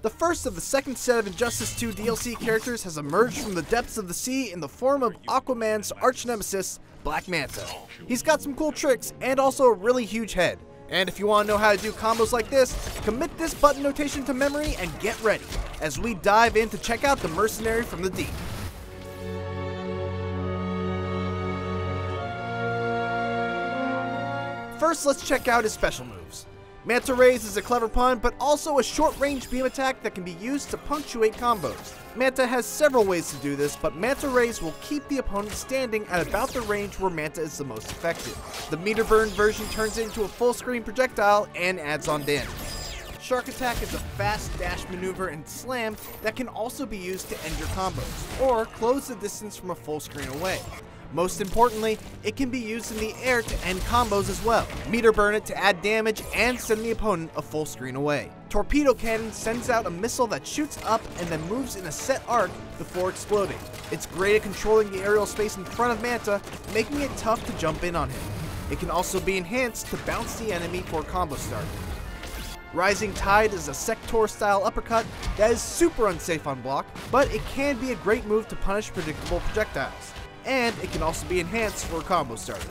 The first of the second set of Injustice 2 DLC characters has emerged from the depths of the sea in the form of Aquaman's arch nemesis, Black Manta. He's got some cool tricks and also a really huge head. And if you want to know how to do combos like this, commit this button notation to memory and get ready as we dive in to check out the Mercenary from the Deep. First, let's check out his special moves. Manta Rays is a clever pun, but also a short-range beam attack that can be used to punctuate combos. Manta has several ways to do this, but Manta Rays will keep the opponent standing at about the range where Manta is the most effective. The meter burn version turns it into a full-screen projectile and adds on damage. Shark Attack is a fast dash maneuver and slam that can also be used to end your combos, or close the distance from a full screen away. Most importantly, it can be used in the air to end combos as well. Meter burn it to add damage and send the opponent a full screen away. Torpedo Cannon sends out a missile that shoots up and then moves in a set arc before exploding. It's great at controlling the aerial space in front of Manta, making it tough to jump in on him. It can also be enhanced to bounce the enemy for combo start. Rising Tide is a Sektor style uppercut that is super unsafe on block, but it can be a great move to punish predictable projectiles and it can also be enhanced for a combo starter.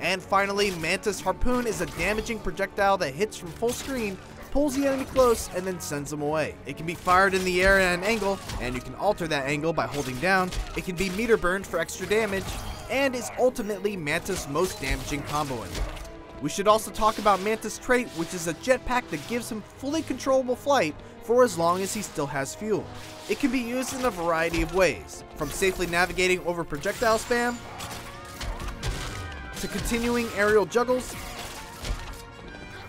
And finally, Manta's Harpoon is a damaging projectile that hits from full screen, pulls the enemy close, and then sends them away. It can be fired in the air at an angle, and you can alter that angle by holding down. It can be meter burned for extra damage, and is ultimately Manta's most damaging combo enemy. We should also talk about Manta's trait, which is a jetpack that gives him fully controllable flight for as long as he still has fuel. It can be used in a variety of ways, from safely navigating over projectile spam, to continuing aerial juggles,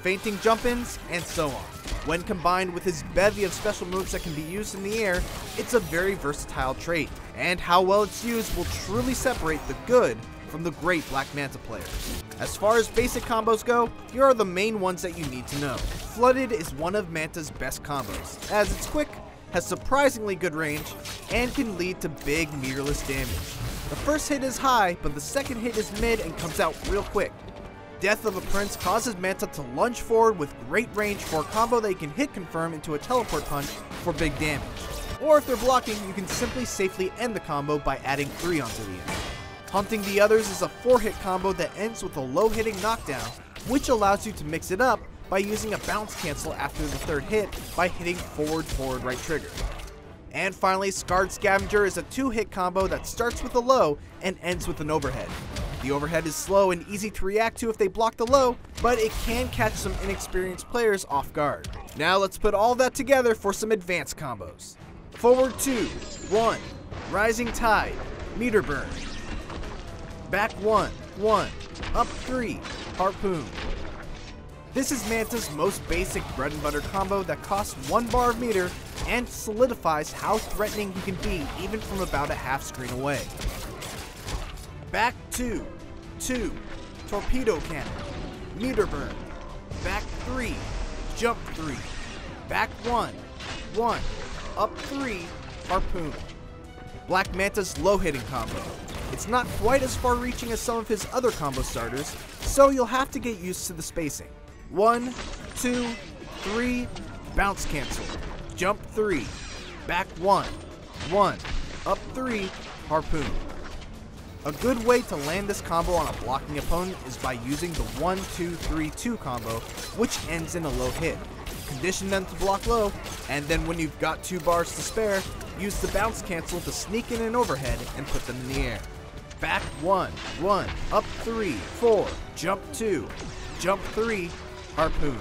feinting jump-ins, and so on. When combined with his bevy of special moves that can be used in the air, it's a very versatile trait, and how well it's used will truly separate the good from the great Black Manta players. As far as basic combos go, here are the main ones that you need to know. Flooded is one of Manta's best combos, as it's quick, has surprisingly good range, and can lead to big meterless damage. The first hit is high, but the second hit is mid and comes out real quick. Death of a Prince causes Manta to lunge forward with great range for a combo that you can hit confirm into a teleport punch for big damage. Or if they're blocking, you can simply safely end the combo by adding 3 onto the end. Hunting the Others is a 4-hit combo that ends with a low-hitting knockdown, which allows you to mix it up by using a bounce cancel after the third hit by hitting forward forward right trigger. And finally, Scarred Scavenger is a 2-hit combo that starts with a low and ends with an overhead. The overhead is slow and easy to react to if they block the low, but it can catch some inexperienced players off guard. Now let's put all that together for some advanced combos. Forward 2, 1, Rising Tide, Meter Burn, Back 1, 1. Up 3, Harpoon. This is Manta's most basic bread and butter combo that costs 1 bar of meter and solidifies how threatening he can be even from about a half screen away. Back 2, 2. Torpedo Cannon. Meter Burn. Back 3, Jump 3. Back 1, 1. Up 3, Harpoon. Black Manta's low hitting combo. It's not quite as far reaching as some of his other combo starters, so you'll have to get used to the spacing. One, two, three, bounce cancel. Jump three, back one, one, up three, harpoon. A good way to land this combo on a blocking opponent is by using the 1 2 3 2 combo, which ends in a low hit. Condition them to block low, and then when you've got two bars to spare, use the bounce cancel to sneak in an overhead and put them in the air. Back one, one, up three, four, jump two, jump three, harpoon.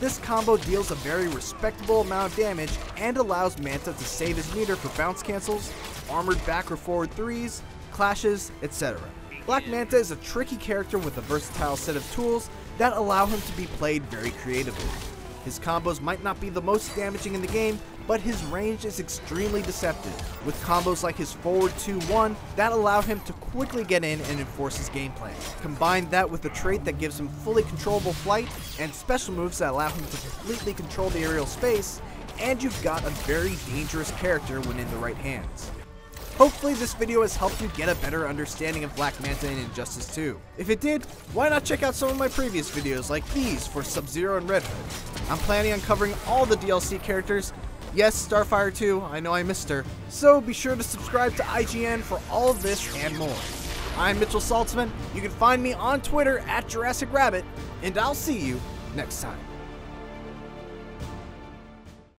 This combo deals a very respectable amount of damage and allows Manta to save his meter for bounce cancels, armored back or forward threes, clashes, etc. Black Manta is a tricky character with a versatile set of tools that allow him to be played very creatively. His combos might not be the most damaging in the game, but his range is extremely deceptive, with combos like his forward 2-1 that allow him to quickly get in and enforce his game plan. Combine that with a trait that gives him fully controllable flight, and special moves that allow him to completely control the aerial space, and you've got a very dangerous character when in the right hands. Hopefully this video has helped you get a better understanding of Black Manta and Injustice 2. If it did, why not check out some of my previous videos like these for Sub-Zero and Red Hood. I'm planning on covering all the DLC characters, yes, Starfire too, I know I missed her, so be sure to subscribe to IGN for all of this and more. I'm Mitchell Saltzman, you can find me on Twitter at Jurassic Rabbit, and I'll see you next time.